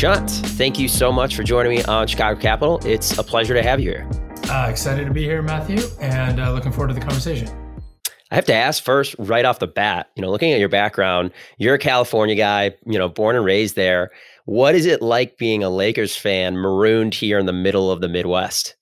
Prashant, thank you so much for joining me on Chicago Capital. It's a pleasure to have you here. Uh, excited to be here, Matthew, and uh, looking forward to the conversation. I have to ask first, right off the bat, you know, looking at your background, you're a California guy, you know, born and raised there. What is it like being a Lakers fan marooned here in the middle of the Midwest?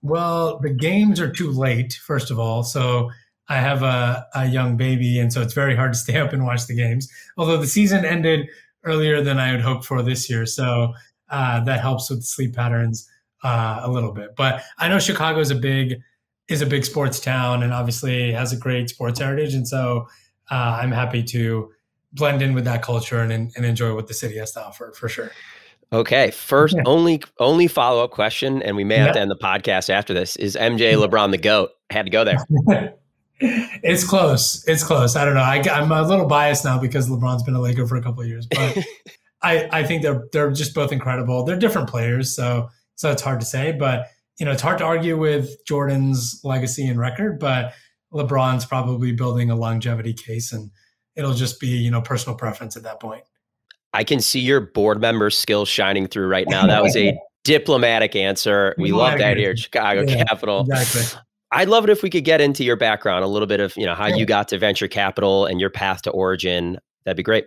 Well, the games are too late, first of all. So I have a, a young baby, and so it's very hard to stay up and watch the games. Although the season ended earlier than I had hoped for this year. So uh, that helps with sleep patterns uh, a little bit. But I know Chicago is a big is a big sports town and obviously has a great sports heritage, and so uh, I'm happy to blend in with that culture and, and enjoy what the city has to offer for sure. Okay, first yeah. only only follow up question, and we may have yeah. to end the podcast after this. Is MJ LeBron the goat? I had to go there. it's close. It's close. I don't know. I, am a little biased now because LeBron's been a Laker for a couple of years, but I, I think they're they're just both incredible. They're different players, so so it's hard to say. But you know, it's hard to argue with Jordan's legacy and record. But LeBron's probably building a longevity case, and it'll just be you know personal preference at that point. I can see your board member skills shining through right now. That was a diplomatic answer. We love that here at Chicago yeah, Capital. Exactly. I'd love it if we could get into your background, a little bit of, you know, how you got to venture capital and your path to origin. That'd be great.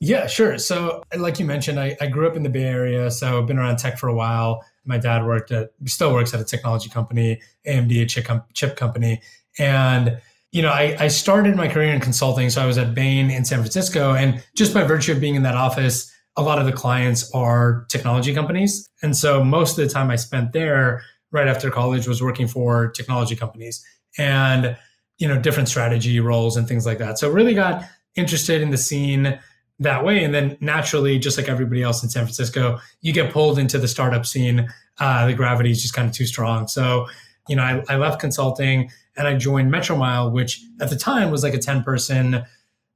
Yeah, sure. So, like you mentioned, I, I grew up in the Bay Area, so I've been around tech for a while. My dad worked at, still works at a technology company, AMD, a chip, chip company. And, you know, I, I started my career in consulting. So I was at Bain in San Francisco. And just by virtue of being in that office, a lot of the clients are technology companies. And so most of the time I spent there, right after college was working for technology companies and you know different strategy roles and things like that. So really got interested in the scene that way. And then naturally just like everybody else in san francisco you get pulled into the startup scene. Uh, the gravity is just kind of too strong. So you know I, I left consulting and i joined metromile which at the time was like a 10 person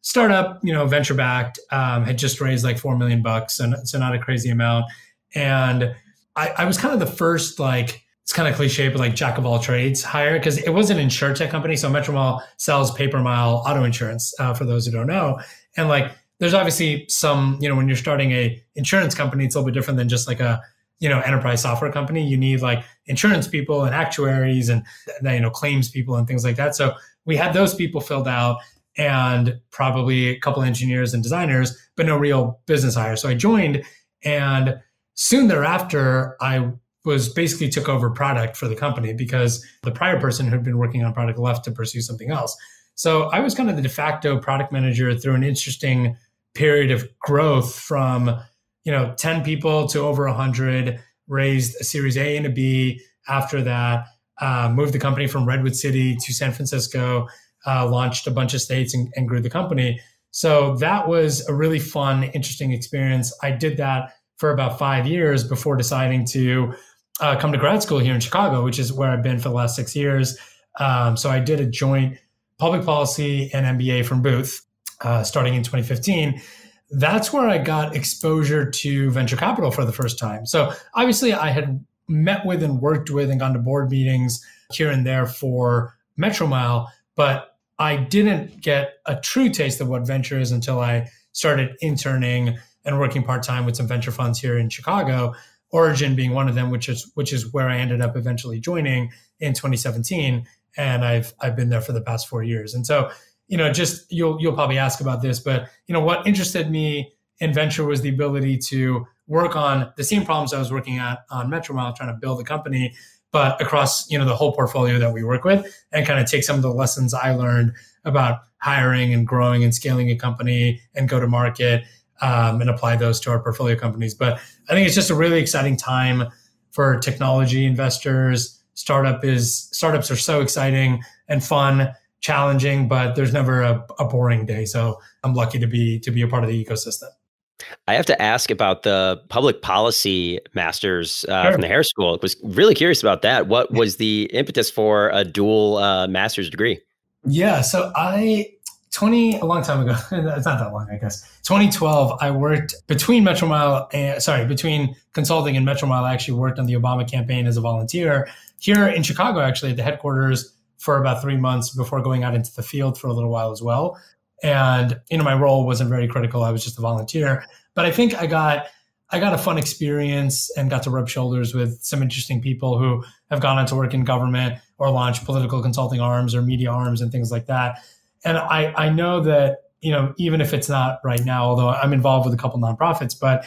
startup you know venture backed um, had just raised like 4 million bucks and so not a crazy amount. And I, I was kind of the first like it's kind of cliche, but like jack of all trades hire because it was an insurtech company. So Metromile sells pay per mile auto insurance uh, for those who don't know. And like, there's obviously some, you know, when you're starting a insurance company, it's a little bit different than just like a, you know, enterprise software company. You need like insurance people and actuaries and, you know, claims people and things like that. So we had those people filled out and probably a couple engineers and designers, but no real business hire. So I joined and soon thereafter, I was basically took over product for the company because the prior person who'd been working on product left to pursue something else. So I was kind of the de facto product manager through an interesting period of growth from, you know, 10 people to over 100, raised a series A and a B after that, uh, moved the company from Redwood City to San Francisco, uh, launched a bunch of states and, and grew the company. So that was a really fun, interesting experience. I did that for about five years before deciding to uh, come to grad school here in Chicago, which is where I've been for the last six years. Um, so I did a joint public policy and MBA from Booth uh, starting in 2015. That's where I got exposure to venture capital for the first time. So obviously, I had met with and worked with and gone to board meetings here and there for Metromile, but I didn't get a true taste of what venture is until I started interning and working part time with some venture funds here in Chicago. Origin being one of them, which is which is where I ended up eventually joining in 2017, and I've I've been there for the past four years. And so, you know, just you'll you'll probably ask about this, but you know, what interested me in venture was the ability to work on the same problems I was working at on Metromile, trying to build a company, but across you know the whole portfolio that we work with, and kind of take some of the lessons I learned about hiring and growing and scaling a company and go to market um, and apply those to our portfolio companies. But I think it's just a really exciting time for technology investors. Startup is startups are so exciting and fun, challenging, but there's never a, a boring day. So I'm lucky to be to be a part of the ecosystem. I have to ask about the public policy masters uh, sure. from the Harris School. I was really curious about that. What was the impetus for a dual uh, master's degree? Yeah, so I 20 a long time ago. It's not that long i guess. 2012 i worked between metromile and sorry between consulting and metromile i actually worked on the obama campaign as a volunteer here in chicago actually at the headquarters for about three months before going out into the field for a little while as well. And you know my role wasn't very critical. I was just a volunteer. But i think i got I got a fun experience and got to rub shoulders with some interesting people who have gone on to work in government or launch political consulting arms or media arms and things like that. And I, I know that, you know, even if it's not right now, although I'm involved with a couple nonprofits, but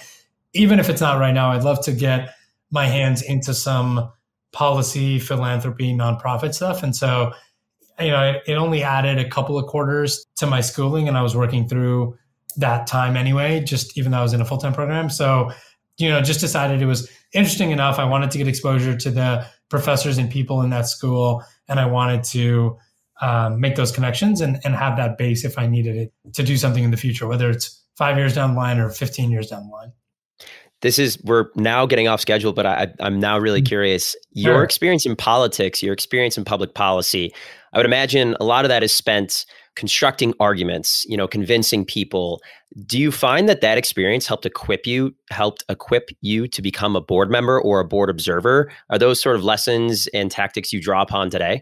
even if it's not right now, I'd love to get my hands into some policy, philanthropy, nonprofit stuff. And so, you know, it, it only added a couple of quarters to my schooling and I was working through that time anyway, just even though I was in a full time program. So, you know, just decided it was interesting enough. I wanted to get exposure to the professors and people in that school, and I wanted to um, make those connections and, and have that base if I needed it to do something in the future, whether it's five years down the line or 15 years down the line. This is, we're now getting off schedule, but I, I'm now really mm-hmm. curious. Your sure. experience in politics, your experience in public policy, I would imagine a lot of that is spent constructing arguments, you know, convincing people. Do you find that that experience helped equip you, helped equip you to become a board member or a board observer? Are those sort of lessons and tactics you draw upon today?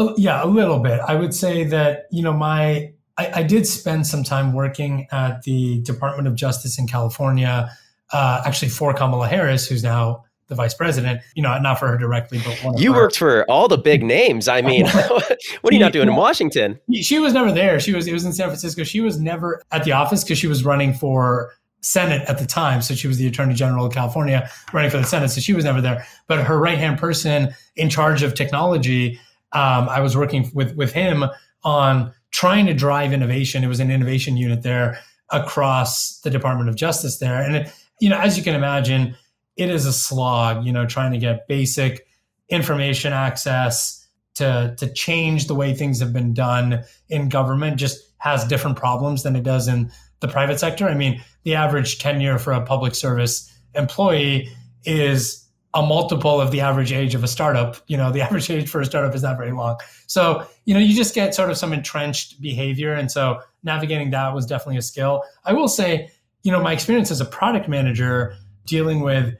Oh, yeah, a little bit. I would say that, you know, my, I, I did spend some time working at the Department of Justice in California, uh, actually for Kamala Harris, who's now the vice president. You know, not for her directly, but you worked for all the big names. I mean, what are you not doing in Washington? She was never there. She was. It was in San Francisco. She was never at the office because she was running for Senate at the time. So she was the Attorney General of California running for the Senate. So she was never there. But her right hand person in charge of technology, um, I was working with with him on trying to drive innovation. It was an innovation unit there across the Department of Justice there, and it, you know, as you can imagine it is a slog, you know, trying to get basic information access to to change the way things have been done in government just has different problems than it does in the private sector. I mean, the average tenure for a public service employee is a multiple of the average age of a startup. You know, the average age for a startup is not very long. So, you know, you just get sort of some entrenched behavior. And so navigating that was definitely a skill. I will say, you know, my experience as a product manager dealing with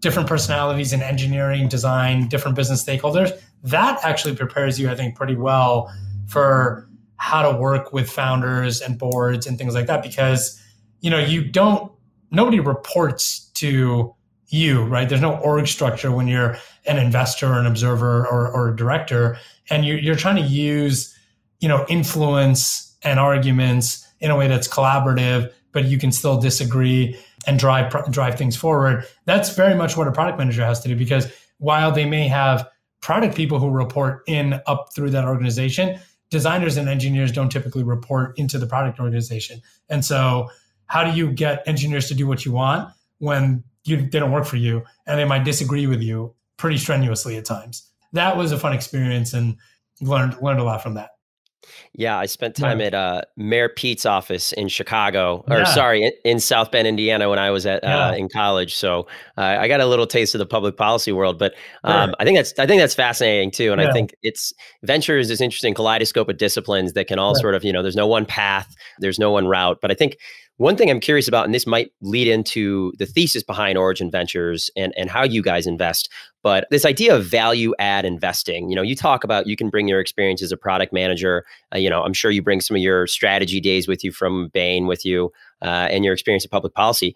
different personalities in engineering, design, different business stakeholders, that actually prepares you, I think, pretty well for how to work with founders and boards and things like that. Because, you know, you don't, nobody reports to you, right? There's no org structure when you're an investor or an observer or, or a director. And you, you're trying to use, you know, influence and arguments in a way that's collaborative, but you can still disagree and drive drive things forward. That's very much what a product manager has to do because while they may have product people who report in up through that organization, designers and engineers don't typically report into the product organization. And so, how do you get engineers to do what you want when you, they don't work for you and they might disagree with you pretty strenuously at times? That was a fun experience and learned learned a lot from that. Yeah, I spent time at uh, Mayor Pete's office in Chicago, or yeah. sorry, in, South Bend, Indiana, when I was at yeah. uh, in college. So uh, I got a little taste of the public policy world, but um, I think that's I think that's fascinating too, and yeah. I think it's venture is this interesting kaleidoscope of disciplines that can all sort of you know there's no one path, there's no one route, but I think one thing I'm curious about, and this might lead into the thesis behind Origin Ventures and, and how you guys invest, but this idea of value add investing. You know, you talk about you can bring your experience as a product manager. Uh, you know, I'm sure you bring some of your strategy days with you from Bain with you uh, and your experience in public policy.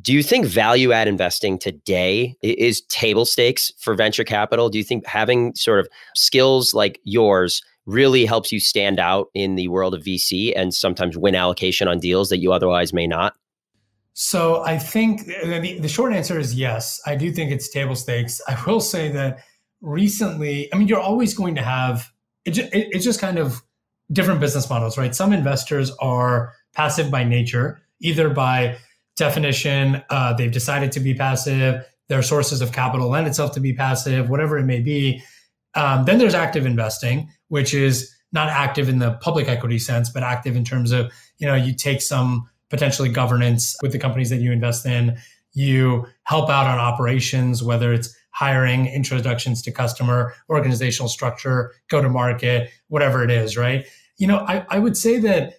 Do you think value add investing today is table stakes for venture capital? Do you think having sort of skills like yours really helps you stand out in the world of VC and sometimes win allocation on deals that you otherwise may not? So I think the, the short answer is yes. I do think it's table stakes. I will say that recently, I mean, you're always going to have it, it, it's just kind of different business models, right? Some investors are passive by nature, either by definition, uh, they've decided to be passive, their sources of capital lend itself to be passive, whatever it may be. Um, then there's active investing, which is not active in the public equity sense, but active in terms of, you know, you take some potentially governance with the companies that you invest in. You help out on operations, whether it's hiring, introductions to customer, organizational structure, go to market, whatever it is, right? You know, I, I would say that,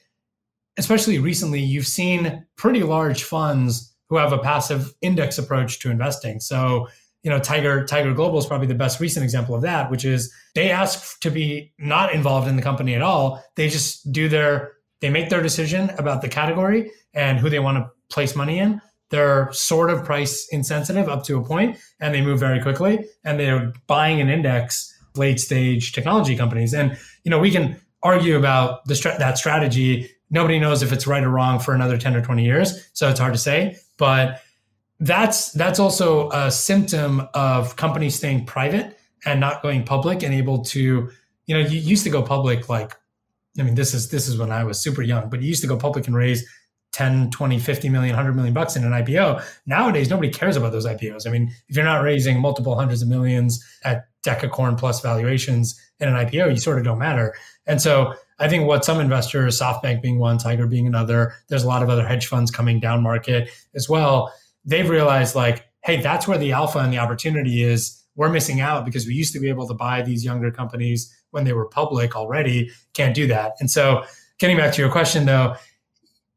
especially recently, you've seen pretty large funds who have a passive index approach to investing. So, you know, Tiger Tiger Global is probably the best recent example of that, which is they ask to be not involved in the company at all. They just do their they make their decision about the category and who they want to place money in. they're sort of price insensitive up to a point and they move very quickly and they're buying an index late stage technology companies. And, you know, we can argue about the that strategy. Nobody knows if it's right or wrong for another 10 or 20 years. So it's hard to say, but that's, that's also a symptom of companies staying private and not going public and able to, you know, you used to go public like, I mean, this is, this is when I was super young, but you used to go public and raise 10, 20, 50 million, 100 million bucks in an IPO. Nowadays, nobody cares about those IPOs. I mean, if you're not raising multiple hundreds of millions at decacorn plus valuations in an IPO, you sort of don't matter. And so I think what some investors, SoftBank being one, Tiger being another, there's a lot of other hedge funds coming down market as well. They've realized like, hey, that's where the alpha and the opportunity is. We're missing out because we used to be able to buy these younger companies when they were public already. Can't do that. And so getting back to your question though,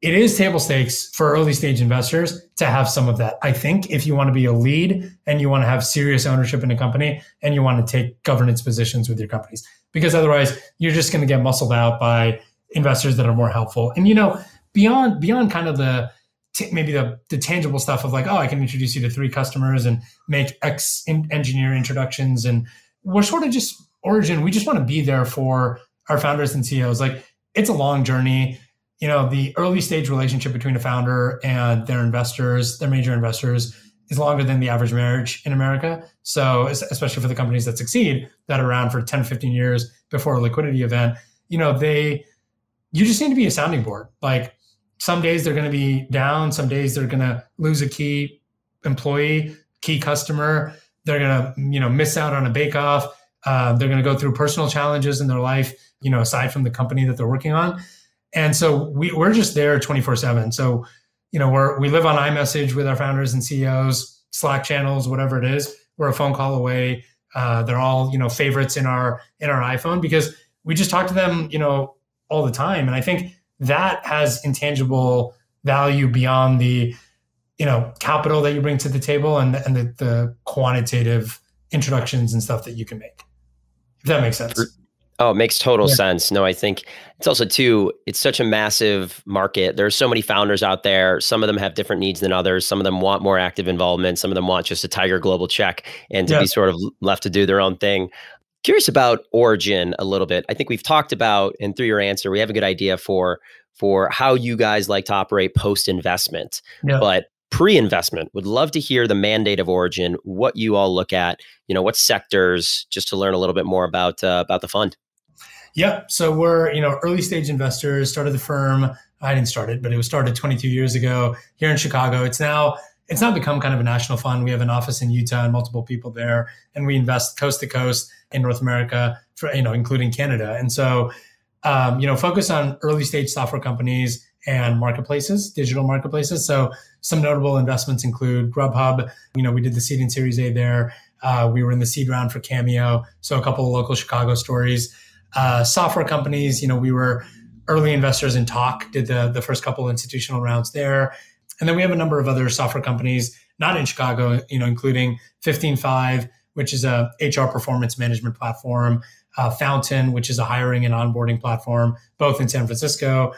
it is table stakes for early stage investors to have some of that. I think if you want to be a lead and you want to have serious ownership in a company and you want to take governance positions with your companies, because otherwise you're just going to get muscled out by investors that are more helpful. And you know, beyond beyond kind of the t- maybe the, the tangible stuff of like, oh, I can introduce you to three customers and make X in- engineer introductions, and we're sort of just origin. We just want to be there for our founders and CEOs. Like it's a long journey you know the early stage relationship between a founder and their investors their major investors is longer than the average marriage in america so especially for the companies that succeed that are around for 10 15 years before a liquidity event you know they you just need to be a sounding board like some days they're going to be down some days they're going to lose a key employee key customer they're going to you know miss out on a bake off uh, they're going to go through personal challenges in their life you know aside from the company that they're working on and so we, we're just there 24 7. So, you know, we're, we live on iMessage with our founders and CEOs, Slack channels, whatever it is. We're a phone call away. Uh, they're all, you know, favorites in our, in our iPhone because we just talk to them, you know, all the time. And I think that has intangible value beyond the, you know, capital that you bring to the table and, and the, the quantitative introductions and stuff that you can make. If that makes sense. Oh, it makes total yeah. sense. No, I think it's also too, it's such a massive market. There's so many founders out there. Some of them have different needs than others. Some of them want more active involvement. Some of them want just a Tiger Global check and to yeah. be sort of left to do their own thing. Curious about Origin a little bit. I think we've talked about, and through your answer, we have a good idea for for how you guys like to operate post investment. Yeah. But pre-investment would love to hear the mandate of origin what you all look at you know what sectors just to learn a little bit more about uh, about the fund Yep. So we're, you know, early stage investors, started the firm. I didn't start it, but it was started 22 years ago here in Chicago. It's now it's now become kind of a national fund. We have an office in Utah and multiple people there, and we invest coast to coast in North America, for, you know, including Canada. And so, um, you know, focus on early stage software companies and marketplaces, digital marketplaces. So some notable investments include Grubhub. You know, we did the seed and Series A there. Uh, we were in the seed round for Cameo. So a couple of local Chicago stories uh, software companies. You know, we were early investors in Tock, did the, the first couple institutional rounds there. And then we have a number of other software companies, not in Chicago, you know, including 15Five, which is a HR performance management platform, uh, Fountain, which is a hiring and onboarding platform, both in San Francisco.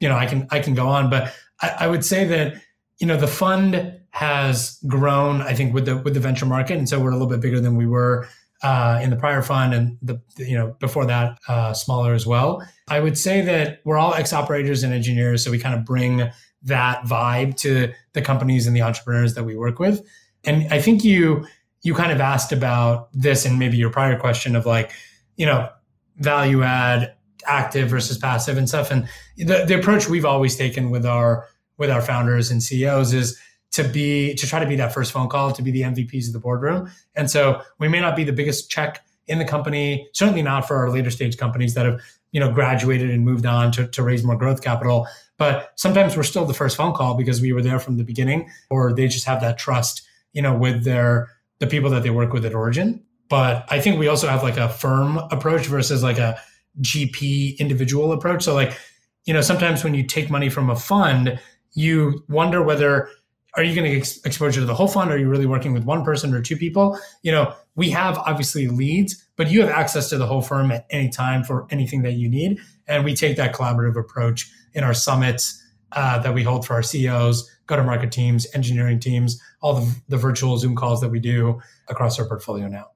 You know, I can I can go on, but I, I would say that you know the fund has grown. I think with the with the venture market, and so we're a little bit bigger than we were uh, in the prior fund and the you know before that uh, smaller as well. I would say that we're all ex operators and engineers, so we kind of bring that vibe to the companies and the entrepreneurs that we work with. And I think you you kind of asked about this and maybe your prior question of like you know value add active versus passive and stuff and the, the approach we've always taken with our with our founders and CEOs is to be to try to be that first phone call to be the MVPs of the boardroom. And so we may not be the biggest check in the company, certainly not for our later stage companies that have you know graduated and moved on to, to raise more growth capital. But sometimes we're still the first phone call because we were there from the beginning, or they just have that trust, you know, with their the people that they work with at Origin. But I think we also have like a firm approach versus like a GP individual approach. So like, you know, sometimes when you take money from a fund, you wonder whether are you going to get exposure to the whole fund? Are you really working with one person or two people? You know, we have obviously leads, but you have access to the whole firm at any time for anything that you need. And we take that collaborative approach in our summits uh, that we hold for our CEOs, go to market teams, engineering teams, all the, the virtual Zoom calls that we do across our portfolio now.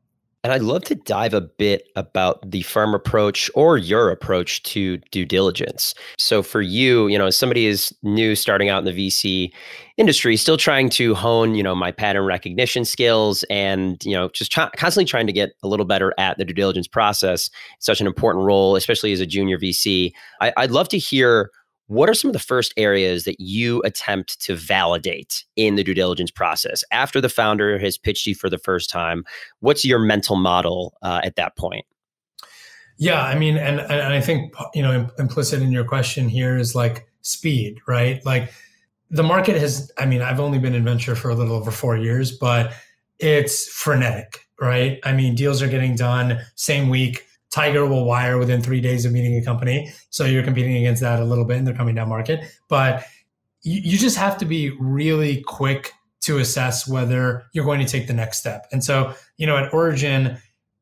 And I'd love to dive a bit about the firm approach or your approach to due diligence. So for you, you know, somebody is new starting out in the VC industry, still trying to hone, you know, my pattern recognition skills and, you know, just constantly trying to get a little better at the due diligence process, such an important role, especially as a junior VC. I, I'd love to hear what are some of the first areas that you attempt to validate in the due diligence process after the founder has pitched you for the first time? What's your mental model uh, at that point? Yeah, I mean, and, and I think you know implicit in your question here is like speed, right? Like the market has. I mean, I've only been in venture for a little over four years, but it's frenetic, right? I mean, deals are getting done same week Tiger will wire within three days of meeting a company. So you're competing against that a little bit and they're coming down market. But you, you just have to be really quick to assess whether you're going to take the next step. And so, you know, at Origin,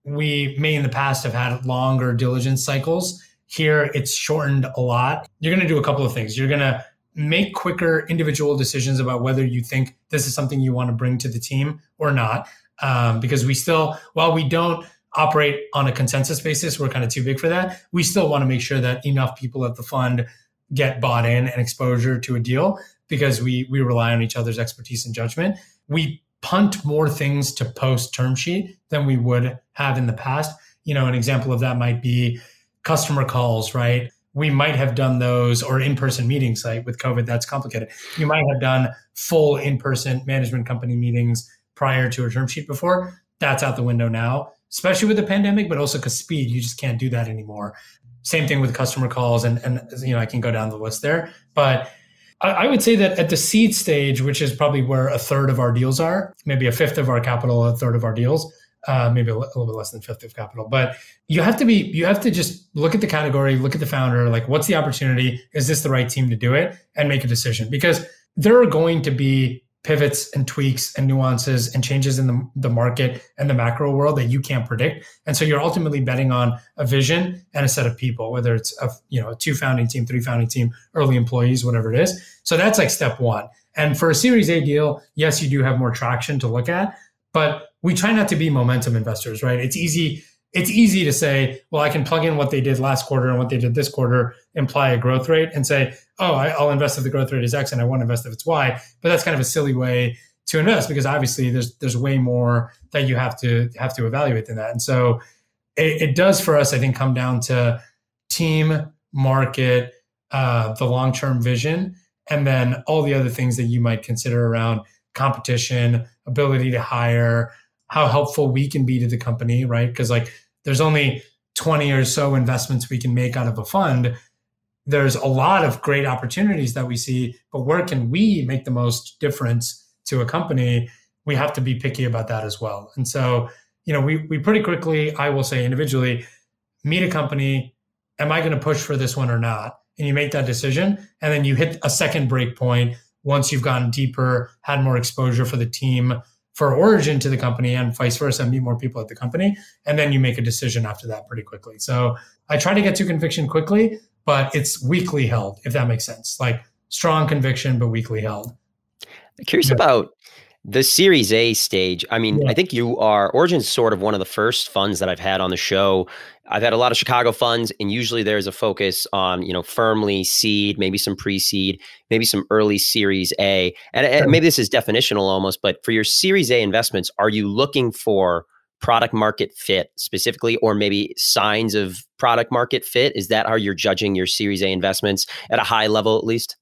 we may in the past have had longer diligence cycles. Here, it's shortened a lot. You're going to do a couple of things. You're going to make quicker individual decisions about whether you think this is something you want to bring to the team or not. Um, because we still, while we don't operate on a consensus basis. We're kind of too big for that. We still want to make sure that enough people at the fund get bought in and exposure to a deal because we we rely on each other's expertise and judgment. We punt more things to post term sheet than we would have in the past. You know, an example of that might be customer calls, right? We might have done those or in-person meetings like with COVID, that's complicated. You might have done full in-person management company meetings prior to a term sheet before. That's out the window now especially with the pandemic, but also because speed, you just can't do that anymore. Same thing with customer calls, and and you know I can go down the list there. But I, would say that at the seed stage, which is probably where a third of our deals are, maybe a fifth of our capital, a third of our deals, uh, maybe a, little bit less than fifth of capital. But you have to be, you have to just look at the category, look at the founder, like what's the opportunity? Is this the right team to do it? And make a decision because there are going to be pivots and tweaks and nuances and changes in the, the market and the macro world that you can't predict. And so you're ultimately betting on a vision and a set of people, whether it's a you know a two founding team, three founding team, early employees, whatever it is. So that's like step one. And for a Series A deal, yes, you do have more traction to look at, but we try not to be momentum investors, right? It's easy it's easy to say, well, I can plug in what they did last quarter and what they did this quarter, imply a growth rate, and say, oh, I'll invest if the growth rate is X and I won't invest if it's Y. But that's kind of a silly way to invest because obviously there's there's way more that you have to have to evaluate than that. And so it, it does for us, I think, come down to team, market, uh, the long term vision, and then all the other things that you might consider around competition, ability to hire, how helpful we can be to the company, right? Because like there's only 20 or so investments we can make out of a fund. There's a lot of great opportunities that we see but where can we make the most difference to a company? We have to be picky about that as well. And so you know we, we pretty quickly i will say individually meet a company am i going to push for this one or not? And you make that decision and then you hit a second break point once you've gotten deeper had more exposure for the team for origin to the company and vice versa, and meet more people at the company. And then you make a decision after that pretty quickly. So I try to get to conviction quickly, but it's weakly held, if that makes sense. Like strong conviction, but weakly held. curious yeah. about the Series A stage, I mean, yeah. I think you are Origin's sort of one of the first funds that I've had on the show. I've had a lot of Chicago funds, and usually there's a focus on you know firmly seed, maybe some pre-seed, maybe some early Series A, and, and maybe this is definitional almost. But for your Series A investments, are you looking for product market fit specifically, or maybe signs of product market fit? Is that how you're judging your Series A investments at a high level, at least?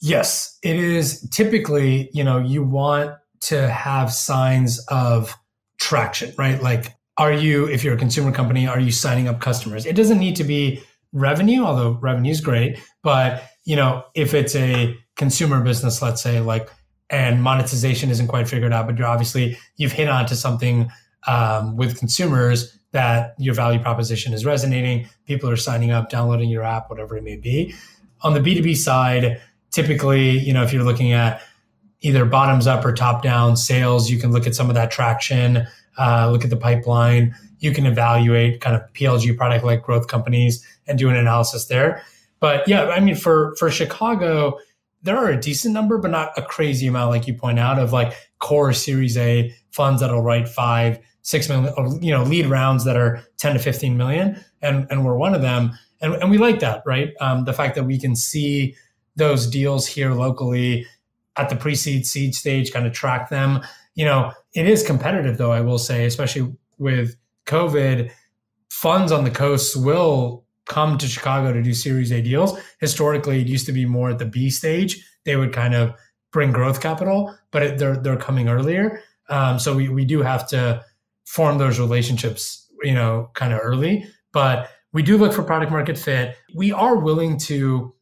Yes, it is typically, you know, you want to have signs of traction, right? Like, are you, if you're a consumer company, are you signing up customers? It doesn't need to be revenue, although revenue is great. But, you know, if it's a consumer business, let's say, like, and monetization isn't quite figured out, but you're obviously, you've hit onto something um, with consumers that your value proposition is resonating. People are signing up, downloading your app, whatever it may be. On the B2B side, typically, you know, if you're looking at either bottoms up or top down sales, you can look at some of that traction, uh, look at the pipeline. You can evaluate kind of PLG product led growth companies and do an analysis there. But yeah, I mean, for for Chicago, there are a decent number, but not a crazy amount, like you point out, of like core Series A funds that'll write five, six million, you know, lead rounds that are 10 to 15 million. And, and we're one of them. And, and we like that, right? Um, the fact that we can see those deals here locally at the pre-seed seed stage, kind of track them. You know, it is competitive though, I will say, especially with COVID, funds on the coasts will come to Chicago to do Series A deals. Historically, it used to be more at the B stage. They would kind of bring growth capital, but it, they're they're coming earlier. Um, so we we do have to form those relationships, you know, kind of early. But we do look for product market fit. We are willing to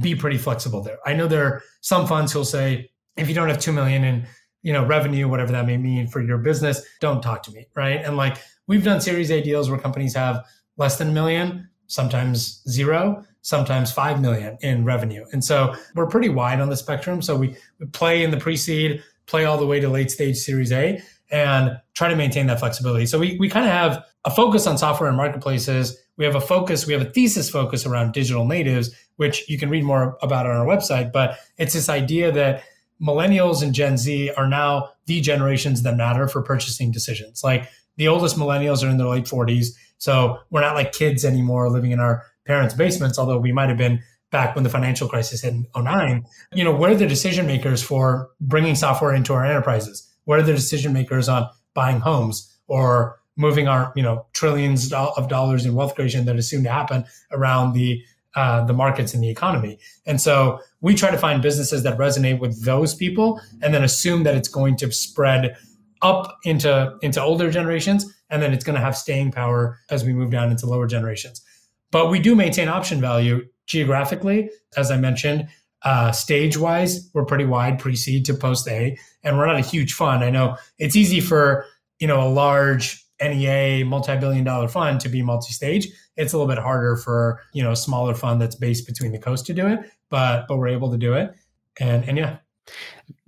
be pretty flexible there. I know there are some funds who'll say, if you don't have two million in you know revenue, whatever that may mean for your business, don't talk to me, right? And like we've done Series A deals where companies have less than a million, sometimes zero, sometimes 5 million in revenue. And so we're pretty wide on the spectrum. So we, we play in the pre seed, play all the way to late stage Series A, and try to maintain that flexibility. So we, we kind of have a focus on software and marketplaces. We have a focus, we have a thesis focus around digital natives, which you can read more about on our website. But it's this idea that millennials and Gen Z are now the generations that matter for purchasing decisions. Like the oldest millennials are in their late 40s. So we're not like kids anymore living in our parents' basements, although we might have been back when the financial crisis hit in 09. You know, are the decision makers for bringing software into our enterprises? What are the decision makers on buying homes or moving our, you know, trillions of dollars in wealth creation that is soon to happen around the uh, the markets and the economy. And so we try to find businesses that resonate with those people and then assume that it's going to spread up into into older generations and then it's going to have staying power as we move down into lower generations. But we do maintain option value geographically, as I mentioned. Uh, stage wise, we're pretty wide pre seed to post A, and we're not a huge fund. I know it's easy for you know a large NEA multi billion dollar fund to be multi stage. It's a little bit harder for you know a smaller fund that's based between the coast to do it, but but we're able to do it. And and yeah.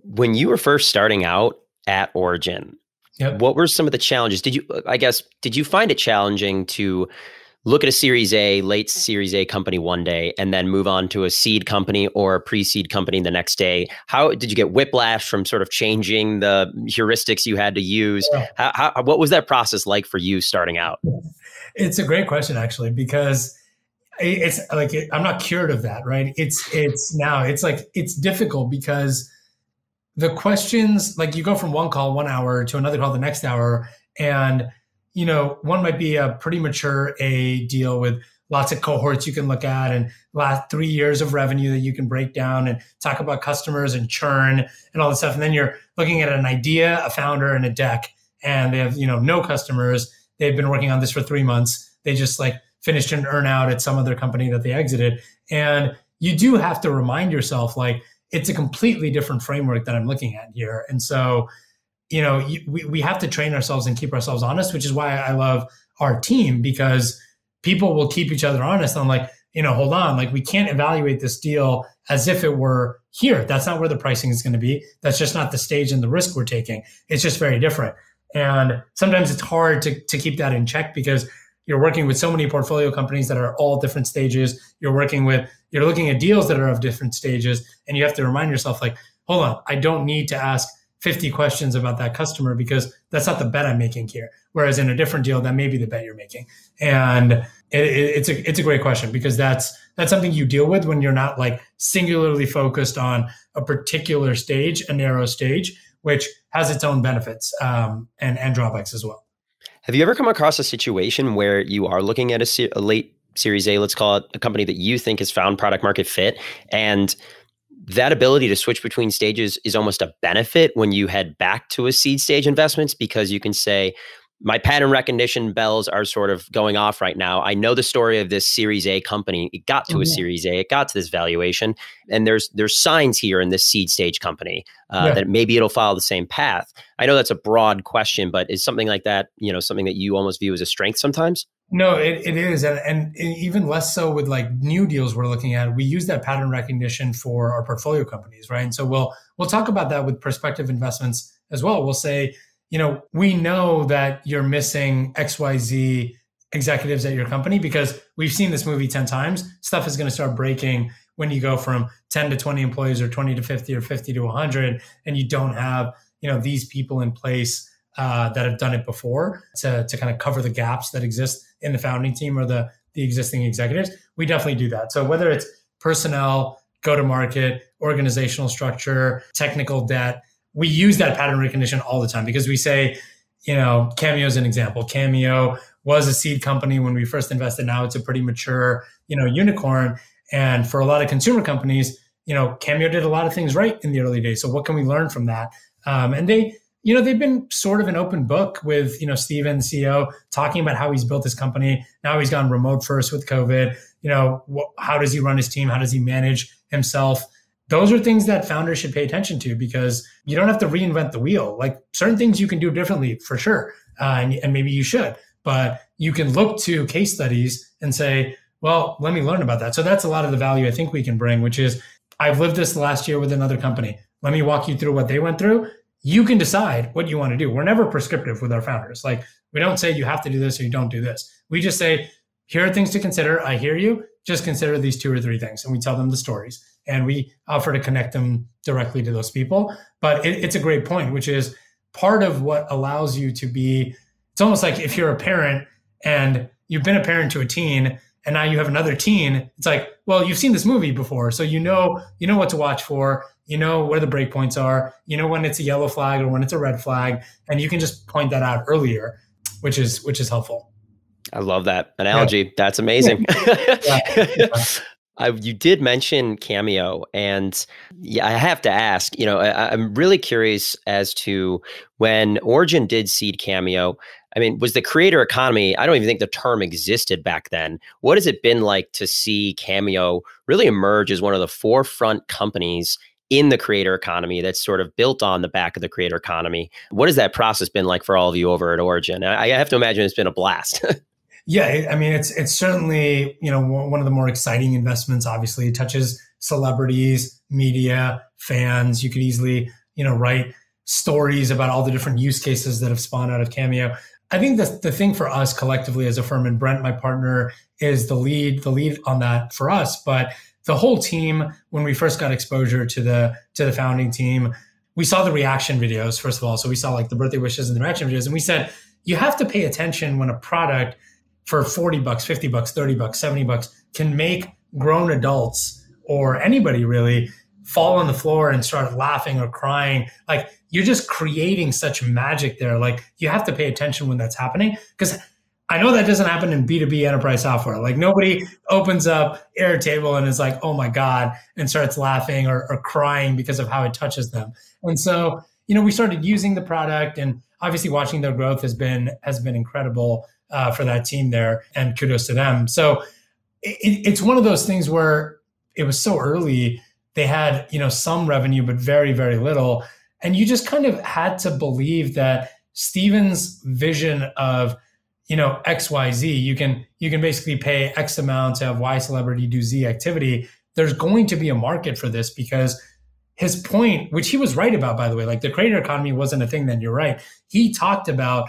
When you were first starting out at Origin, yep. what were some of the challenges? Did you I guess did you find it challenging to look at a series A, late series A company one day and then move on to a seed company or a pre-seed company the next day? How did you get whiplash from sort of changing the heuristics you had to use? Yeah. How, how, what was that process like for you starting out? It's a great question actually because it's like I'm not cured of that, right? It's it's now it's like it's difficult because the questions like you go from one call one hour to another call the next hour and you know, one might be a pretty mature A deal with lots of cohorts you can look at and last three years of revenue that you can break down and talk about customers and churn and all this stuff. And then you're looking at an idea, a founder, and a deck, and they have, you know, no customers. They've been working on this for three months. They just like finished an earnout at some other company that they exited. And you do have to remind yourself, like, it's a completely different framework that I'm looking at here. And so you know, we, we have to train ourselves and keep ourselves honest, which is why I love our team because people will keep each other honest. I'm like, you know, hold on, like we can't evaluate this deal as if it were here. That's not where the pricing is going to be. That's just not the stage and the risk we're taking. It's just very different. And sometimes it's hard to, to keep that in check because you're working with so many portfolio companies that are all different stages. You're working with, you're looking at deals that are of different stages. And you have to remind yourself, like, hold on, I don't need to ask 50 questions about that customer because that's not the bet I'm making here. Whereas in a different deal, that may be the bet you're making. And it, it, it's a it's a great question because that's that's something you deal with when you're not like singularly focused on a particular stage, a narrow stage, which has its own benefits um, and and drawbacks as well. Have you ever come across a situation where you are looking at a, a late Series A, let's call it a company that you think has found product market fit, and that ability to switch between stages is almost a benefit when you head back to a seed stage investments because you can say my pattern recognition bells are sort of going off right now. I know the story of this Series A company. It got to mm-hmm. a Series A. It got to this valuation, and there's there's signs here in this seed stage company uh, yeah. that maybe it'll follow the same path. I know that's a broad question, but is something like that you know something that you almost view as a strength sometimes? No, it, it is. And, and even less so with like new deals we're looking at. We use that pattern recognition for our portfolio companies, right? And so we'll we'll talk about that with prospective investments as well. We'll say, you know, we know that you're missing XYZ executives at your company because we've seen this movie 10 times. Stuff is going to start breaking when you go from 10 to 20 employees or 20 to 50 or 50 to 100 and you don't have you know these people in place uh, that have done it before to, to kind of cover the gaps that exist in the founding team or the the existing executives we definitely do that so whether it's personnel go to market organizational structure technical debt we use that pattern recognition all the time because we say you know cameo is an example cameo was a seed company when we first invested now it's a pretty mature you know unicorn and for a lot of consumer companies, you know, Cameo did a lot of things right in the early days. So what can we learn from that? Um, and they, you know, they've been sort of an open book with, you know, Steven, CEO, talking about how he's built his company. Now he's gone remote first with COVID. You know, wh- how does he run his team? How does he manage himself? Those are things that founders should pay attention to because you don't have to reinvent the wheel. Like certain things you can do differently for sure. Uh, and, and maybe you should, but you can look to case studies and say, well, let me learn about that. So that's a lot of the value I think we can bring, which is I've lived this last year with another company. Let me walk you through what they went through. You can decide what you want to do. We're never prescriptive with our founders. Like we don't say you have to do this or you don't do this. We just say, here are things to consider. I hear you. Just consider these two or three things. And we tell them the stories and we offer to connect them directly to those people. But it, it's a great point, which is part of what allows you to be, it's almost like if you're a parent and you've been a parent to a teen and now you have another teen it's like well you've seen this movie before so you know you know what to watch for you know where the breakpoints are you know when it's a yellow flag or when it's a red flag and you can just point that out earlier which is which is helpful i love that analogy yeah. that's amazing yeah. Yeah. I, you did mention Cameo, and yeah, I have to ask. You know, I, I'm really curious as to when Origin did seed Cameo. I mean, was the creator economy? I don't even think the term existed back then. What has it been like to see Cameo really emerge as one of the forefront companies in the creator economy that's sort of built on the back of the creator economy? What has that process been like for all of you over at Origin? I, have to imagine it's been a blast. yeah, I mean, it's it's certainly you know one of the more exciting investments. Obviously, it touches celebrities, media, fans. You could easily you know write stories about all the different use cases that have spawned out of Cameo. I think the, the thing for us collectively as a firm, and Brent, my partner, is the lead, the lead on that for us. But the whole team, when we first got exposure to the to the founding team, we saw the reaction videos first of all. So we saw like the birthday wishes and the reaction videos, and we said you have to pay attention when a product for 40 bucks, 50 bucks, 30 bucks, 70 bucks can make grown adults or anybody really fall on the floor and start laughing or crying. Like you're just creating such magic there. Like you have to pay attention when that's happening because I know that doesn't happen in B2B enterprise software. Like nobody opens up Airtable and is like, oh my God, and starts laughing or, or crying because of how it touches them. And so, you know, we started using the product and obviously watching their growth has been has been incredible uh, for that team there and kudos to them. So it, it's one of those things where it was so early. They had, you know, some revenue, but very, very little and you just kind of had to believe that Steven's vision of you know xyz you can you can basically pay x amount to have y celebrity do z activity there's going to be a market for this because his point which he was right about by the way like the creator economy wasn't a thing then you're right he talked about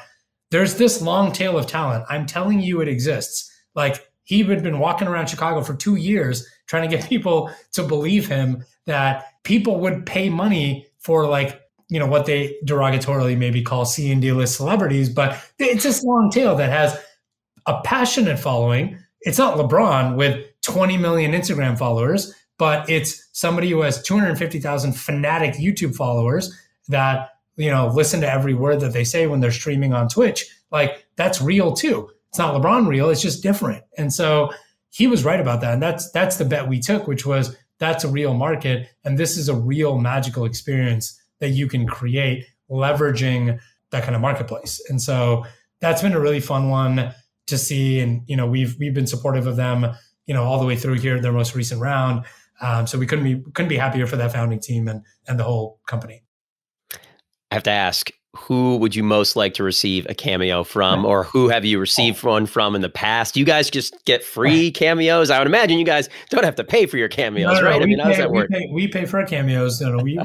there's this long tail of talent i'm telling you it exists like he had been walking around chicago for two years trying to get people to believe him that people would pay money for like you know what they derogatorily maybe call C and D list celebrities, but it's this long tail that has a passionate following. It's not LeBron with 20 million Instagram followers, but it's somebody who has 250,000 fanatic YouTube followers that you know listen to every word that they say when they're streaming on Twitch. Like that's real too. It's not LeBron real. It's just different. And so he was right about that. And that's that's the bet we took, which was that's a real market, and this is a real magical experience that you can create leveraging that kind of marketplace. And so that's been a really fun one to see. And, you know, we've, we've been supportive of them, you know, all the way through here, their most recent round. Um, so we couldn't be, couldn't be happier for that founding team and, and the whole company. I have to ask, who would you most like to receive a cameo from or who have you received one from in the past? You guys just get free cameos? I would imagine you guys don't have to pay for your cameos no, no, right? I mean how does that work? we pay, we pay for our cameos. No, no, we,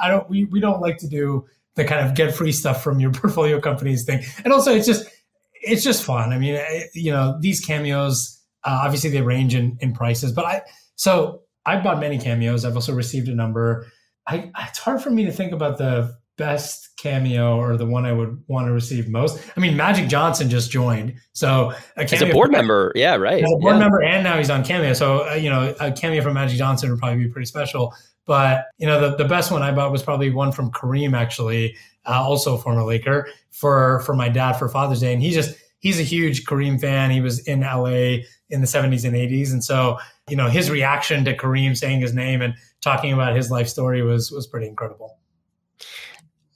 i don't we, we don't like to do the kind of get free stuff from your portfolio companies thing. And also it's just it's just fun. I mean you know these cameos uh, obviously they range in in prices but i so I've bought many cameos. I've also received a number. I, it's hard for me to think about the best cameo or the one I would want to receive most. I mean, Magic Johnson just joined, so a cameo. as a board member, yeah, right, as a board yeah. member, and now he's on cameo. So uh, you know, a cameo from Magic Johnson would probably be pretty special. But you know, the, the best one I bought was probably one from Kareem, actually, uh, also a former Laker, for for my dad for Father's Day, and he just he's a huge Kareem fan. He was in LA in the 70s and 80s, and so you know his reaction to Kareem saying his name and talking about his life story was was pretty incredible.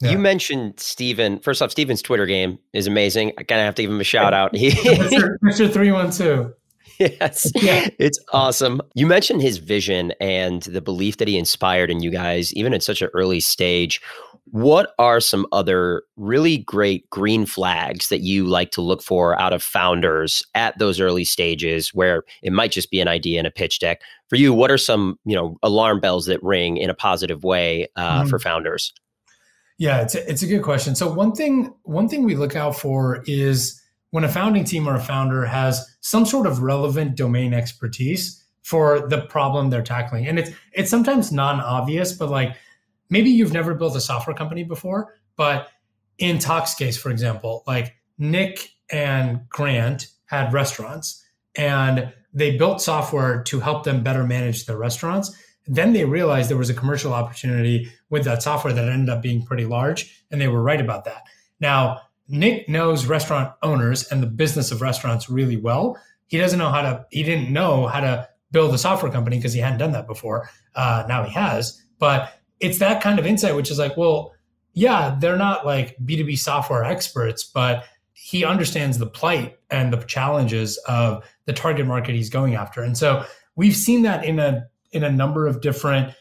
Yeah. You mentioned Steven. First off, Steven's Twitter game is amazing. I kind of have to give him a shout out. Mr. 312. Yes. Yeah. It's awesome. You mentioned his vision and the belief that he inspired in you guys, even at such an early stage. What are some other really great green flags that you like to look for out of founders at those early stages where it might just be an idea in a pitch deck? For you, what are some, you know, alarm bells that ring in a positive way uh, mm-hmm. for founders? Yeah, it's a, it's a good question. So one thing one thing we look out for is when a founding team or a founder has some sort of relevant domain expertise for the problem they're tackling. And it's it's sometimes non-obvious, but like maybe you've never built a software company before, but in Tock's case, for example, like Nick and Grant had restaurants and they built software to help them better manage their restaurants. Then they realized there was a commercial opportunity with that software that ended up being pretty large, and they were right about that. Now, Nick knows restaurant owners and the business of restaurants really well. He doesn't know how to, he didn't know how to build a software company because he hadn't done that before. Uh, now he has. But it's that kind of insight, which is like, well, yeah, they're not like B2B software experts, but he understands the plight and the challenges of the target market he's going after. And so we've seen that in a in a number of different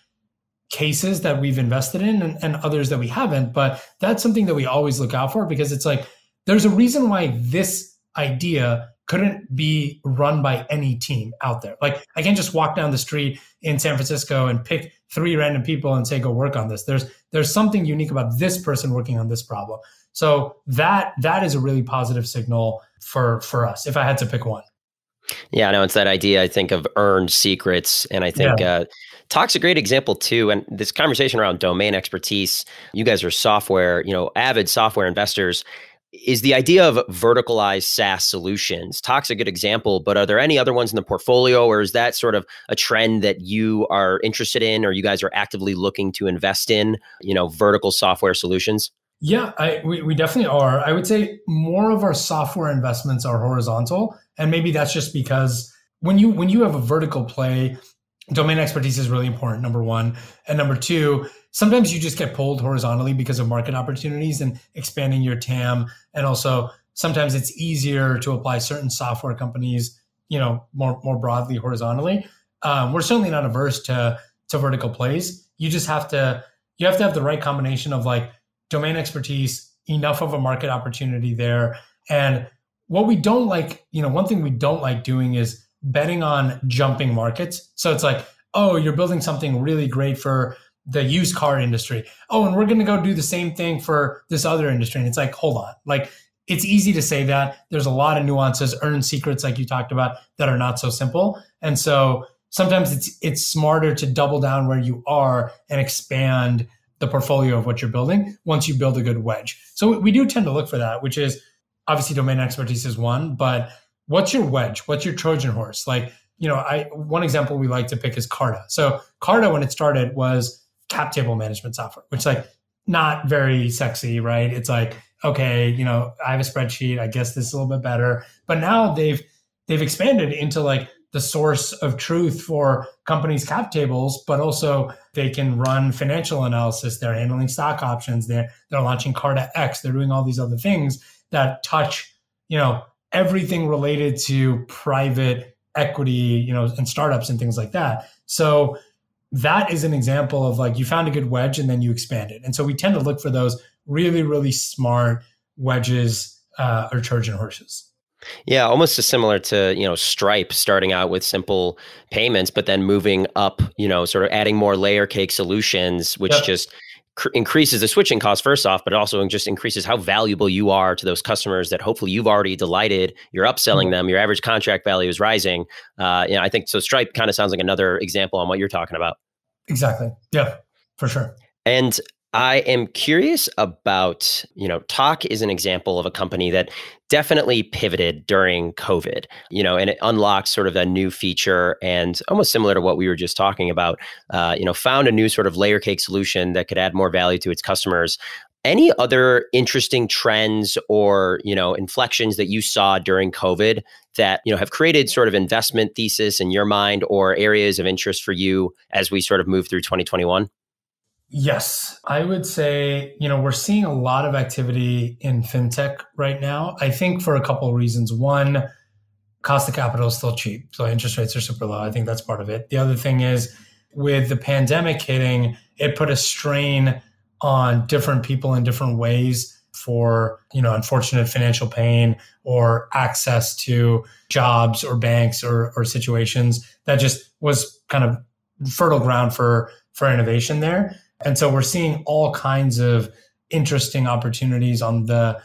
cases that we've invested in and, and, others that we haven't. But that's something that we always look out for because it's like there's a reason why this idea couldn't be run by any team out there. Like I can't just walk down the street in San Francisco and pick three random people and say go work on this. There's there's something unique about this person working on this problem. So that that is a really positive signal for for us if I had to pick one. Yeah, no, it's that idea, I think, of earned secrets. And I think yeah. uh, Tock's a great example too. And this conversation around domain expertise, you guys are software, you know, avid software investors. Is the idea of verticalized SaaS solutions. Tock's a good example, but are there any other ones in the portfolio, or is that sort of a trend that you are interested in, or you guys are actively looking to invest in, you know, vertical software solutions? Yeah, I, we, we definitely are. I would say more of our software investments are horizontal, and maybe that's just because when you when you have a vertical play, domain expertise is really important. Number one, and number two, sometimes you just get pulled horizontally because of market opportunities and expanding your TAM, and also sometimes it's easier to apply certain software companies, you know, more more broadly horizontally. Um, we're certainly not averse to to vertical plays. You just have to you have to have the right combination of like domain expertise, enough of a market opportunity there. And what we don't like, you know, one thing we don't like doing is betting on jumping markets. So it's like, oh, you're building something really great for the used car industry. Oh, and we're going to go do the same thing for this other industry. And it's like, hold on. Like, it's easy to say that. There's a lot of nuances, earned secrets, like you talked about, that are not so simple. And so sometimes it's it's smarter to double down where you are and expand the portfolio of what you're building once you build a good wedge. So we do tend to look for that, which is obviously domain expertise is one, but what's your wedge? What's your Trojan horse? Like, you know, I one example we like to pick is Carta. So Carta, when it started, was cap table management software, which like not very sexy, right? It's like, okay, you know, I have a spreadsheet. I guess this is a little bit better. But now they've they've expanded into like the source of truth for companies' cap tables, but also they can run financial analysis. They're handling stock options. They're they're launching Carta X. They're doing all these other things that touch, you know, everything related to private equity, you know, and startups and things like that. So that is an example of like you found a good wedge and then you expand it. And so we tend to look for those really, really smart wedges uh, or Trojan horses. Yeah, almost as similar to, you know, Stripe starting out with simple payments, but then moving up, you know, sort of adding more layer cake solutions, which yep. just cr- increases the switching cost first off, but also just increases how valuable you are to those customers that hopefully you've already delighted. You're upselling mm-hmm. them. Your average contract value is rising. Uh, you know, I think so. Stripe kind of sounds like another example on what you're talking about. Exactly. Yeah, for sure. And I am curious about, you know, Tock is an example of a company that definitely pivoted during COVID, you know, and it unlocked sort of a new feature and almost similar to what we were just talking about, uh, you know, found a new sort of layer cake solution that could add more value to its customers. Any other interesting trends or, you know, inflections that you saw during COVID that, you know, have created sort of investment thesis in your mind or areas of interest for you as we sort of move through 2021? Yes, I would say, you know, we're seeing a lot of activity in fintech right now. I think for a couple of reasons. One, cost of capital is still cheap. So interest rates are super low. I think that's part of it. The other thing is with the pandemic hitting, it put a strain on different people in different ways for, you know, unfortunate financial pain or access to jobs or banks or, or situations that just was kind of fertile ground for for innovation there. And so we're seeing all kinds of interesting opportunities on the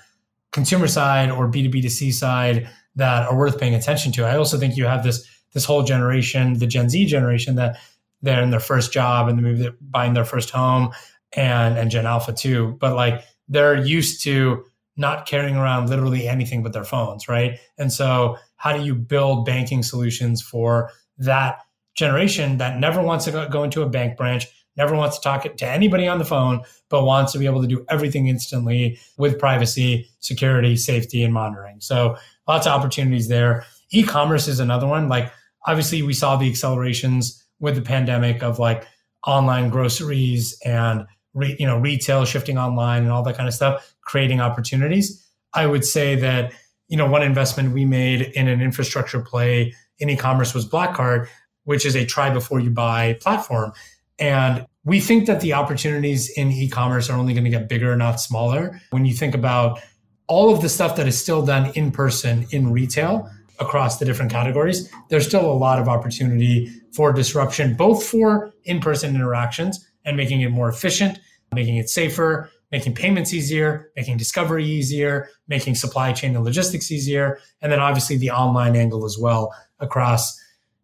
consumer side or B2B2C side that are worth paying attention to. I also think you have this this whole generation, the Gen Z generation, that they're in their first job and maybe they're buying their first home and and Gen Alpha too. But like they're used to not carrying around literally anything but their phones, right? And so how do you build banking solutions for that generation that never wants to go into a bank branch, never wants to talk to anybody on the phone, but wants to be able to do everything instantly with privacy, security, safety, and monitoring. So lots of opportunities there. E-commerce is another one. Like obviously we saw the accelerations with the pandemic of like online groceries and re, you know retail shifting online and all that kind of stuff, creating opportunities. I would say that you know one investment we made in an infrastructure play in e-commerce was BlackCart, which is a try before you buy platform. And we think that the opportunities in e commerce are only going to get bigger, not smaller. When you think about all of the stuff that is still done in person in retail across the different categories, there's still a lot of opportunity for disruption, both for in person interactions and making it more efficient, making it safer, making payments easier, making discovery easier, making supply chain and logistics easier, and then obviously the online angle as well across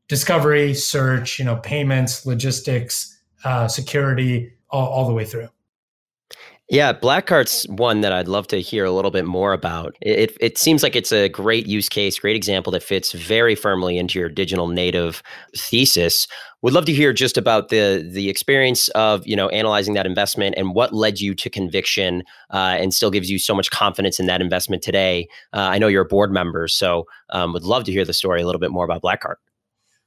discovery, search, you know, payments, logistics, uh, security, all, all the way through. Yeah, BlackCart's one that I'd love to hear a little bit more about. It, it seems like it's a great use case, great example that fits very firmly into your digital native thesis. Would love to hear just about the the experience of you know analyzing that investment and what led you to conviction uh, and still gives you so much confidence in that investment today. Uh, I know you're a board member, so um, would love to hear the story a little bit more about Blackcard.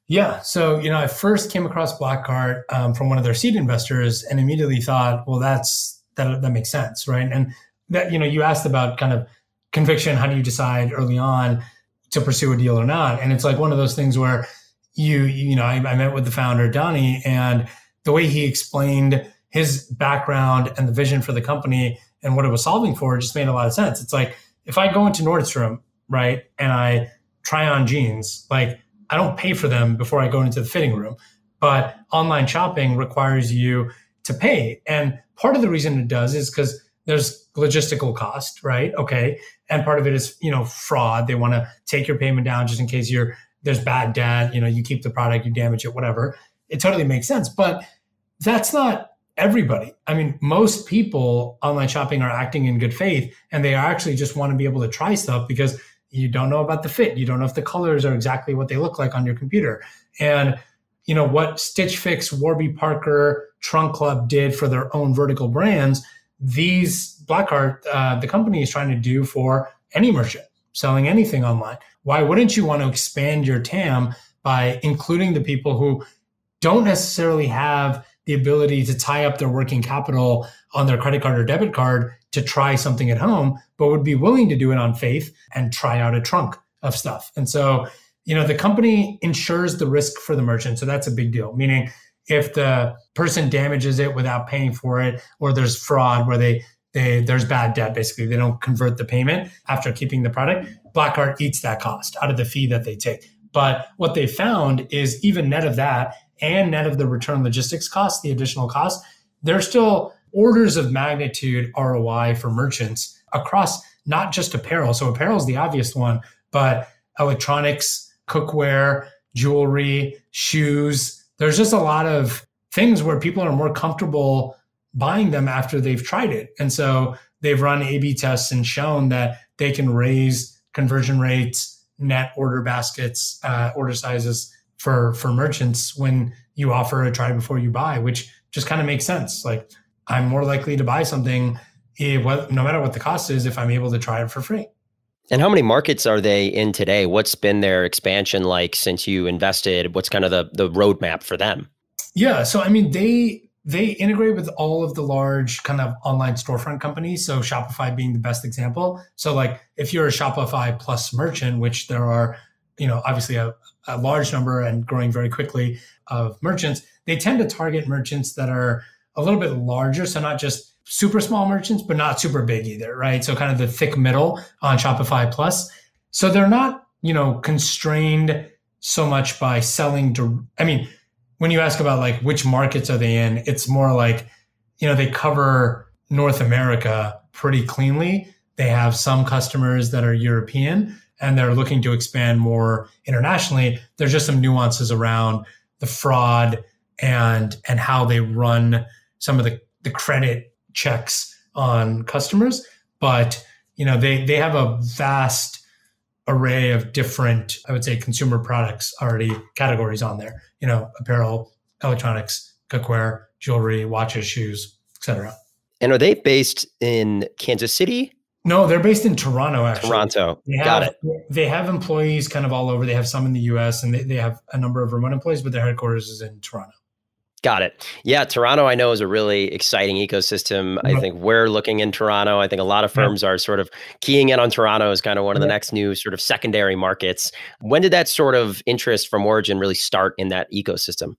Yeah. So, you know, I first came across BlackCart um, from one of their seed investors and immediately thought, well, that's, that, that makes sense. Right. And that, you know, you asked about kind of conviction. How do you decide early on to pursue a deal or not? And it's like one of those things where you, you know, I, I met with the founder, Donnie, and the way he explained his background and the vision for the company and what it was solving for just made a lot of sense. It's like if I go into Nordstrom, right, and I try on jeans, like I don't pay for them before I go into the fitting room. But online shopping requires you to pay. And part of the reason it does is because there's logistical cost, right? Okay. And part of it is, you know, fraud. They want to take your payment down just in case you're there's bad debt, you know, you keep the product, you damage it, whatever. It totally makes sense. But that's not everybody. I mean, most people online shopping are acting in good faith and they actually just want to be able to try stuff because you don't know about the fit. You don't know if the colors are exactly what they look like on your computer. And you know what stitch fix warby parker trunk club did for their own vertical brands these BlackCart uh, the company is trying to do for any merchant selling anything online. Why wouldn't you want to expand your tam by including the people who don't necessarily have the ability to tie up their working capital on their credit card or debit card to try something at home, but would be willing to do it on faith and try out a trunk of stuff. And so, you know, the company insures the risk for the merchant. So that's a big deal. Meaning, if the person damages it without paying for it, or there's fraud where they they there's bad debt, basically they don't convert the payment after keeping the product, BlackCart eats that cost out of the fee that they take. But what they found is even net of that and net of the return logistics cost, the additional cost, they're still orders of magnitude ROI for merchants across not just apparel. So apparel is the obvious one, but electronics, cookware, jewelry, shoes. There's just a lot of things where people are more comfortable buying them after they've tried it. And so they've run A B tests and shown that they can raise conversion rates, net order baskets, uh, order sizes for, for merchants when you offer a try before you buy, which just kind of makes sense. Like I'm more likely to buy something eh, if, no matter what the cost is if I'm able to try it for free. And how many markets are they in today? What's been their expansion like since you invested? What's kind of the the roadmap for them? Yeah, so I mean they they integrate with all of the large kind of online storefront companies. So Shopify being the best example. So like if you're a Shopify plus merchant, which there are, you know, obviously a, a large number and growing very quickly of merchants, they tend to target merchants that are a little bit larger. So not just super small merchants, but not super big either, right? So kind of the thick middle on Shopify Plus. So they're not, you know, constrained so much by selling to, I mean, when you ask about like which markets are they in, it's more like, you know, they cover North America pretty cleanly. They have some customers that are European and they're looking to expand more internationally. There's just some nuances around the fraud and and how they run some of the, the credit checks on customers. But you know, they they have a vast array of different, I would say, consumer products already categories on there. You know, apparel, electronics, cookware, jewelry, watches, shoes, etc. And are they based in Kansas City? No, they're based in Toronto. Actually, Toronto. They have, Got it. They have employees kind of all over. They have some in the U.S. and they, they have a number of remote employees, but their headquarters is in Toronto. Got it. Yeah, Toronto, I know is a really exciting ecosystem. Yep. I mm-hmm. think we're looking in Toronto. I think a lot of mm-hmm. firms yep. are sort of keying in on Toronto as kind of one of the mm-hmm. next new sort of secondary markets. When did that sort of interest from Origin really start in that ecosystem?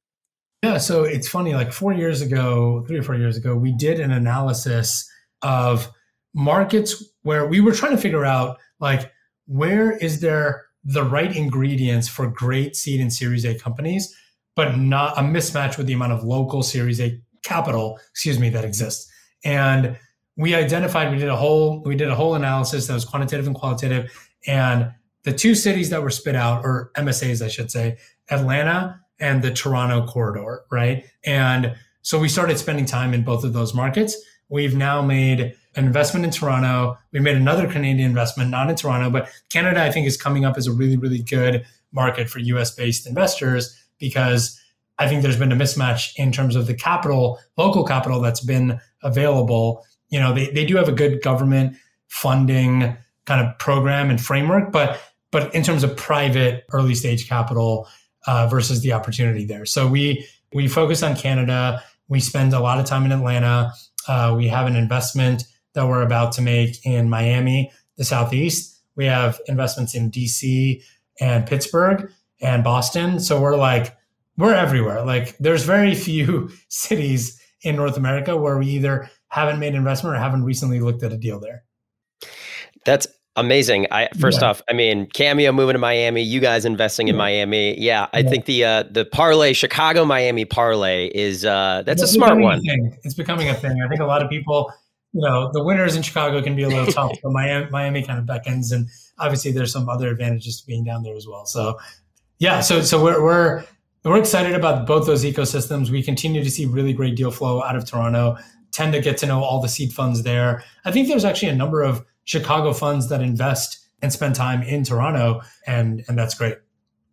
Yeah, so it's funny. Like four years ago, three or four years ago, we did an analysis of markets where we were trying to figure out like where is there the right ingredients for great seed and Series A companies but not a mismatch with the amount of local Series A capital, excuse me, that exists. And we identified, we did a whole, we did a whole analysis that was quantitative and qualitative. And the two cities that were spit out, or MSAs, I should say, Atlanta and the Toronto corridor, right? And so we started spending time in both of those markets. We've now made an investment in Toronto. We made another Canadian investment, not in Toronto, but Canada, I think, is coming up as a really, really good market for US based investors because I think there's been a mismatch in terms of the capital, local capital that's been available. You know, they, they do have a good government funding kind of program and framework, but but in terms of private early stage capital uh, versus the opportunity there. So we we focus on Canada. We spend a lot of time in Atlanta. Uh, we have an investment that we're about to make in Miami, the Southeast. We have investments in DC and Pittsburgh and Boston. So we're like, we're everywhere. Like there's very few cities in North America where we either haven't made investment or haven't recently looked at a deal there. That's amazing. I first yeah. off, I mean, Cameo moving to Miami, you guys investing in yeah. Miami. Yeah, I yeah. think the uh the parlay Chicago Miami parlay is uh that's it's a smart one. A it's becoming a thing. I think a lot of people, you know, the winners in Chicago can be a little tough, but Miami Miami kind of beckons and obviously there's some other advantages to being down there as well. So yeah, so so we're we're we're excited about both those ecosystems. We continue to see really great deal flow out of Toronto. Tend to get to know all the seed funds there. I think there's actually a number of Chicago funds that invest and spend time in Toronto, and and that's great.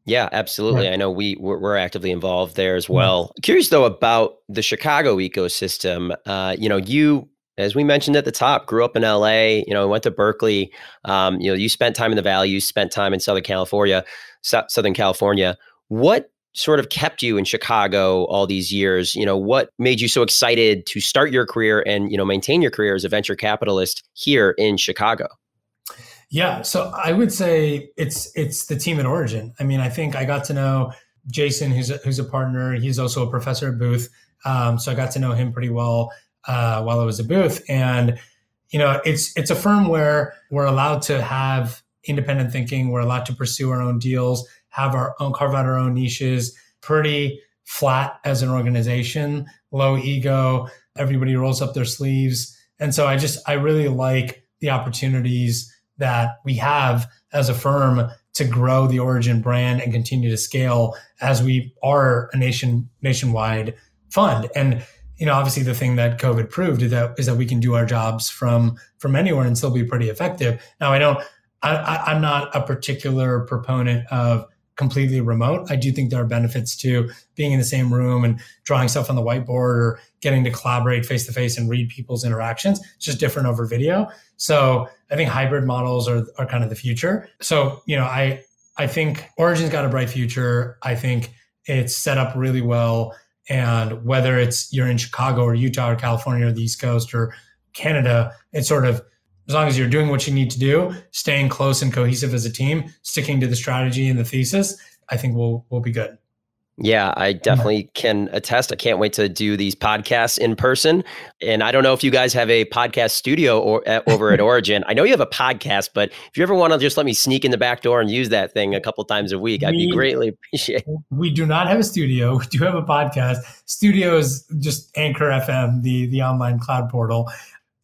Yeah, absolutely. Yeah. I know we we're, we're, actively involved there as well. Yeah. Curious though about the Chicago ecosystem. Uh, you know, you as we mentioned at the top, grew up in LA. You know, went to Berkeley. Um, you know, you spent time in the Valley. You spent time in Southern California. Southern California. What sort of kept you in Chicago all these years? You know, what made you so excited to start your career and, you know, maintain your career as a venture capitalist here in Chicago? Yeah, so I would say it's it's the team at Origin. I mean, I think I got to know Jason, who's a, who's a partner. He's also a professor at Booth, um, so I got to know him pretty well uh, while I was at Booth. And you know, it's it's a firm where we're allowed to have independent thinking. We're allowed to pursue our own deals, have our own, carve out our own niches, pretty flat as an organization, low ego. Everybody rolls up their sleeves. And so I just, I really like the opportunities that we have as a firm to grow the Origin brand and continue to scale as we are a nation nationwide fund. And you know, obviously the thing that COVID proved is that is that we can do our jobs from from anywhere and still be pretty effective. Now, I don't. I, I'm not a particular proponent of completely remote. I do think there are benefits to being in the same room and drawing stuff on the whiteboard or getting to collaborate face to face and read people's interactions. It's just different over video. So I think hybrid models are, are kind of the future. So, you know, I I think Origin's got a bright future. I think it's set up really well and whether it's you're in Chicago or Utah or California or the East Coast or Canada, it's sort of as long as you're doing what you need to do, staying close and cohesive as a team, sticking to the strategy and the thesis, I think we'll we'll be good. Yeah, I definitely can attest. I can't wait to do these podcasts in person. And I don't know if you guys have a podcast studio or eh, over at Origin. I know you have a podcast, but if you ever want to just let me sneak in the back door and use that thing a couple times a week, I'd be greatly appreciate. We do not have a studio. We do have a podcast. Studio is just Anchor FM, the the online cloud portal.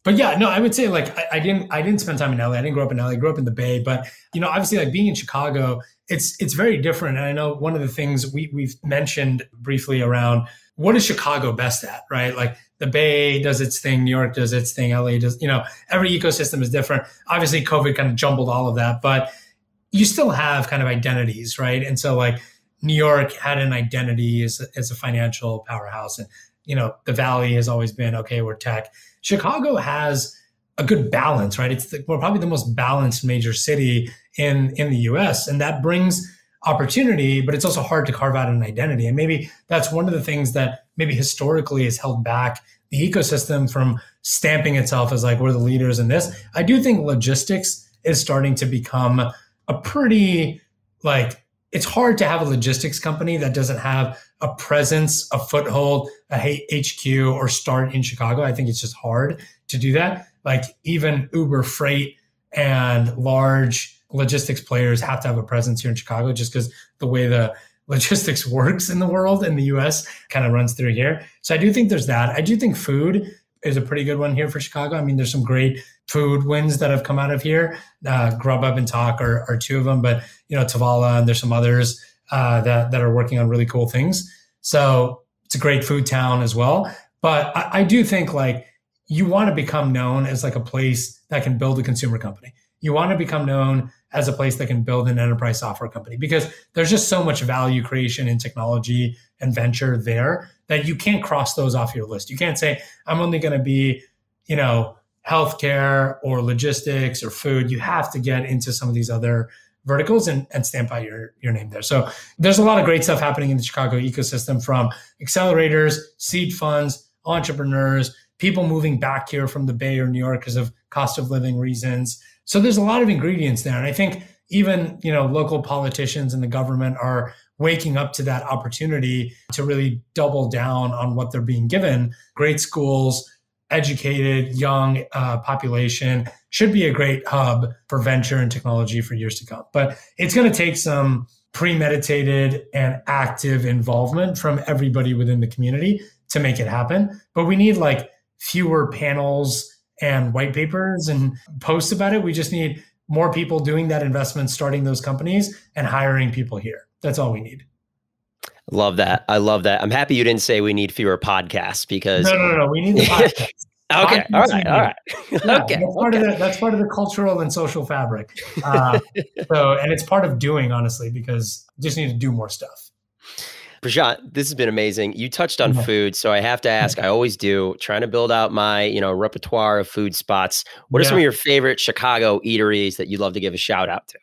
But yeah, no, I would say like I, I didn't I didn't spend time in LA. I didn't grow up in LA. I grew up in the Bay. But you know, obviously, like being in Chicago it's it's very different. And I know one of the things we we've mentioned briefly around what is Chicago best at, right? Like the Bay does its thing, New York does its thing, LA does, you know, every ecosystem is different. Obviously, COVID kind of jumbled all of that, but you still have kind of identities, right? And so like New York had an identity as, as a financial powerhouse. And, you know, the Valley has always been, okay, we're tech. Chicago has a good balance, right? It's the, well, probably the most balanced major city in in the U.S. and that brings opportunity, but it's also hard to carve out an identity. And maybe that's one of the things that maybe historically has held back the ecosystem from stamping itself as like we're the leaders in this. I do think logistics is starting to become a pretty like it's hard to have a logistics company that doesn't have a presence, a foothold, a HQ or start in Chicago. I think it's just hard to do that. Like even Uber Freight and large logistics players have to have a presence here in Chicago just because the way the logistics works in the world in the US kind of runs through here. So I do think there's that. I do think food is a pretty good one here for Chicago. I mean, there's some great food wins that have come out of here. Uh, Grubhub and Tock are, are two of them, but you know, Tovala and there's some others uh, that, that are working on really cool things. So it's a great food town as well. But I, I do think like you want to become known as like a place that can build a consumer company. You want to become known as a place that can build an enterprise software company because there's just so much value creation in technology and venture there that you can't cross those off your list. You can't say, I'm only going to be, you know, healthcare or logistics or food. You have to get into some of these other verticals and, and stamp out your, your name there. So there's a lot of great stuff happening in the Chicago ecosystem from accelerators, seed funds, entrepreneurs, people moving back here from the Bay or New York because of cost of living reasons. So there's a lot of ingredients there. And I think even, you know, local politicians and the government are waking up to that opportunity to really double down on what they're being given. Great schools, educated, young uh, population should be a great hub for venture and technology for years to come. But it's going to take some premeditated and active involvement from everybody within the community to make it happen. But we need like fewer panels and white papers and posts about it. We just need more people doing that investment, starting those companies and hiring people here. That's all we need. Love that. I love that. I'm happy you didn't say we need fewer podcasts because no, no, no, no. We need the podcast. okay. All right. All right. Yeah, okay. That's part okay. of the that's part of the cultural and social fabric. Uh, so, and it's part of doing honestly because just need to do more stuff. Prashant, this has been amazing. You touched on food, so I have to ask. I always do. Trying to build out my, you know, repertoire of food spots. What are some of your favorite Chicago eateries that you'd love to give a shout out to?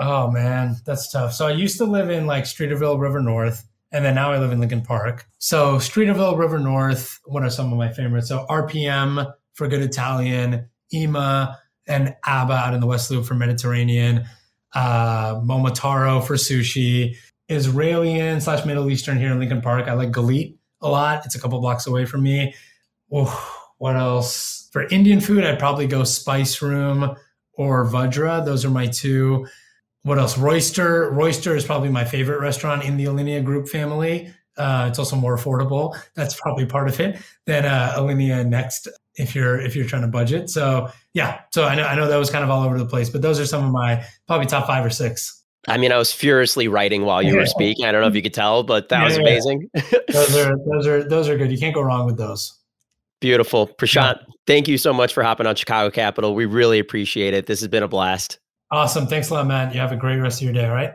Oh man, that's tough. So I used to live in like Streeterville, River North, and then now I live in Lincoln Park. So Streeterville, River North. What are some of my favorites? So RPM for good Italian, Ema and Aba out in the West Loop for Mediterranean, uh, Momotaro for sushi. Israeli slash Middle Eastern here in Lincoln Park. I like Galit a lot. It's a couple blocks away from me. Oh, what else? For Indian food, I'd probably go Spice Room or Vajra. Those are my two. What else? Roister. Roister is probably my favorite restaurant in the Alinea Group family. Uh, it's also more affordable. That's probably part of it than uh, Alinea Next if you're if you're trying to budget. So yeah, so I know I know that was kind of all over the place, but those are some of my probably top five or six. I mean, I was furiously writing while you were speaking. I don't know if you could tell, but that yeah, was amazing. those are those are those are good. You can't go wrong with those. Beautiful. Prashant, yeah. thank you so much for hopping on Chicago Capital. We really appreciate it. This has been a blast. Awesome. Thanks a lot, man. You have a great rest of your day, all right?